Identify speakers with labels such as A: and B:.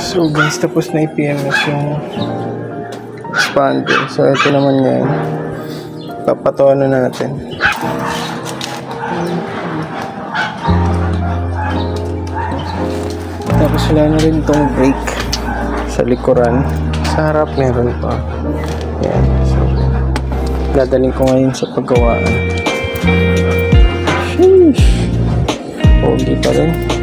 A: So guys, tapos na i-PMS yung expander. So ito naman ngayon. Papatuan na natin. Tapos wala na rin itong brake sa likuran. Sa harap meron pa. Yan. So, dadaling ko ngayon sa paggawaan. Sheesh. Pogi pa rin.